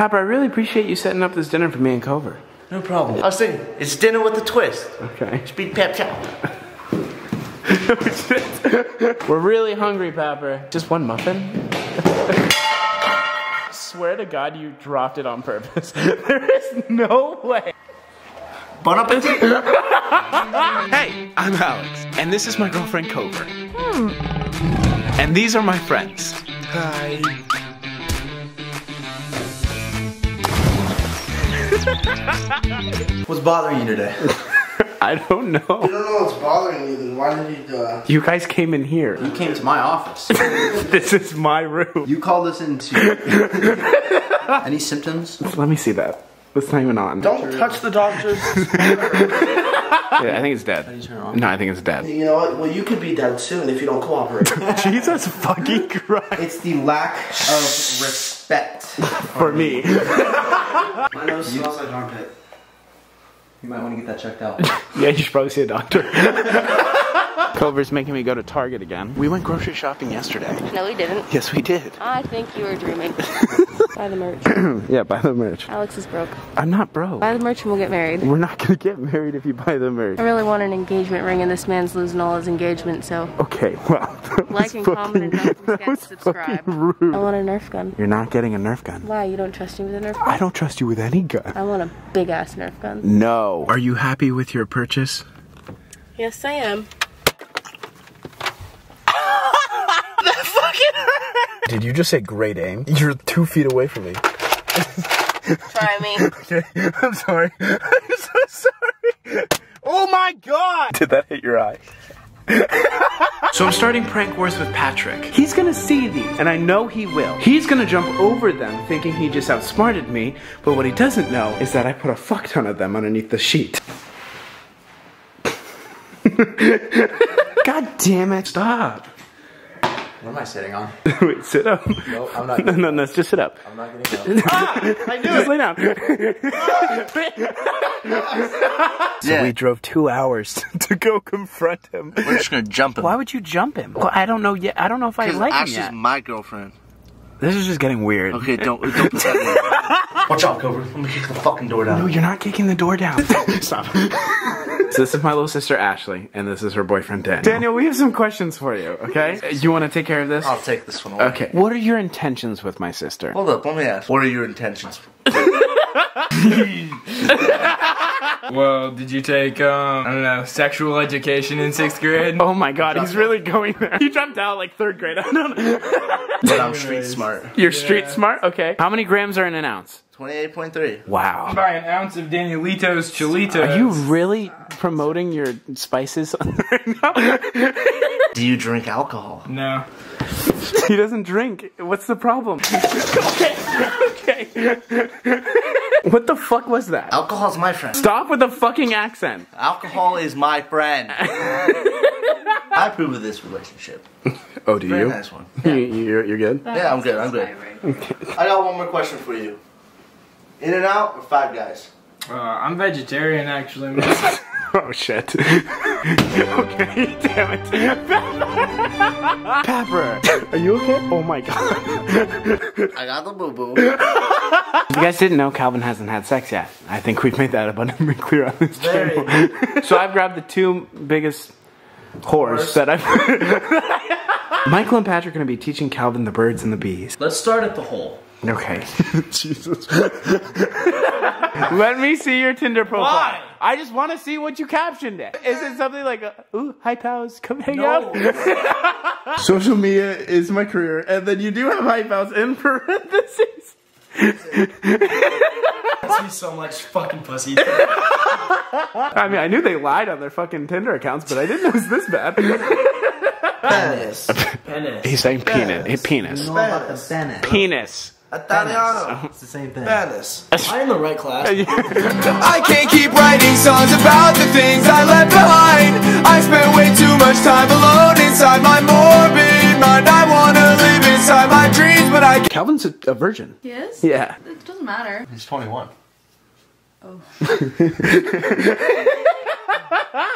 Papa, I really appreciate you setting up this dinner for me and Kouvr. No problem. I was thinking, it's dinner with a twist. Okay. Speed pep chow. We're really hungry, Papa. Just one muffin? Swear to God you dropped it on purpose. there is no way. Bon appetit. Hey, I'm Alex, and this is my girlfriend Kouvr. Hmm. And these are my friends. Hi. What's bothering you today? I don't know. I don't know what's bothering you, then why did you, uh... You guys came in here. You came to my office. This is my room. You called us into. Any symptoms? Let me see that. It's not even on. Don't touch the doctors. Yeah, I think it's dead. No, I think it's dead. you know what? Well, you could be dead soon if you don't cooperate. Jesus fucking Christ. It's the lack of respect. For me. My nose smells like armpit. You might want to get that checked out. Yeah, you should probably see a doctor. Kouvr's making me go to Target again. We went grocery shopping yesterday. No, we didn't. Yes, we did. I think you were dreaming. Buy the merch. Yeah, buy the merch. Alex is broke. I'm not broke. Buy the merch and we'll get married. We're not gonna get married if you buy the merch. I really want an engagement ring and this man's losing all his engagement, so Okay, well, Like was and comment and don't forget to subscribe. rude. I want a Nerf gun. You're not getting a Nerf gun. Why? You don't trust me with a Nerf gun? I don't trust you with any gun. I want a big ass Nerf gun. No. Are you happy with your purchase? Yes, I am. Did you just say great aim? You're two feet away from me. Try me. Okay, I'm sorry. I'm so sorry. Oh my god! Did that hit your eye? so I'm starting prank wars with Patrick. He's gonna see these, and I know he will. He's gonna jump over them thinking he just outsmarted me, but what he doesn't know is that I put a fuck ton of them underneath the sheet. god damn it, stop. What am I sitting on? Wait, sit up. No, I'm not. No, no, no, just sit up. I'm not getting up. ah, I knew just lay down. so we drove two hours to go confront him. We're just gonna jump him. Why would you jump him? Well, I don't know yet. I don't know if I Because like him Ashley's yet. my girlfriend. This is just getting weird. Okay, don't don't put that in. Watch out, Cobra. Let me kick the fucking door down. No, you're not kicking the door down. Stop. So this is my little sister Ashley, and this is her boyfriend Daniel. Daniel, we have some questions for you. Okay? Uh, you want to take care of this? I'll take this one away. Okay. What are your intentions with my sister? Hold up, let me ask. What are your intentions? Well, did you take, um, I don't know, sexual education in sixth grade? Oh my god, he's really going there. He jumped out like third grade. I don't know. But I'm street smart. You're street smart? Okay. How many grams are in an ounce? 28.3. Wow. Buy an ounce of Danielitos Cholitos. Are you really promoting your spices right now? Do you drink alcohol? No. he doesn't drink. What's the problem? okay. Okay. what the fuck was that? Alcohol's my friend. Stop with the fucking accent. Alcohol is my friend. I approve of this relationship. Oh, do Very you? nice one. you you're, you're good? Yeah, I'm good. I'm good. I got one more question for you. In and out or Five Guys? Uh, I'm vegetarian, actually. Oh shit. okay, damn it. Paper, are you okay? Oh my god. I got the boo boo. If you guys didn't know, Calvin hasn't had sex yet. I think we've made that abundantly clear on this Very. channel. so I've grabbed the two biggest whores that I've. Mitchell and Patrick are going to be teaching Calvin the birds and the bees. Let's start at the hole. Okay. Jesus. Let me see your Tinder profile. Why? I just want to see what you captioned it. Is it something like, uh, "Ooh, hi pals, come hang No. out"? Social media is my career, and then you do have hi pals in parentheses. see so much fucking pussy. I mean, I knew they lied on their fucking Tinder accounts, but I didn't know it was this bad. Penis. Penis. He's saying penis. Hey, penis. know about the Bennett. Penis. Italiano. It's the same thing. Penis. I in the right class. I can't keep writing songs about the things I left behind I spent way too much time alone inside my morbid mind I wanna live inside my dreams but I can't Calvin's a, a virgin. He is? Yeah. It doesn't matter. He's 21.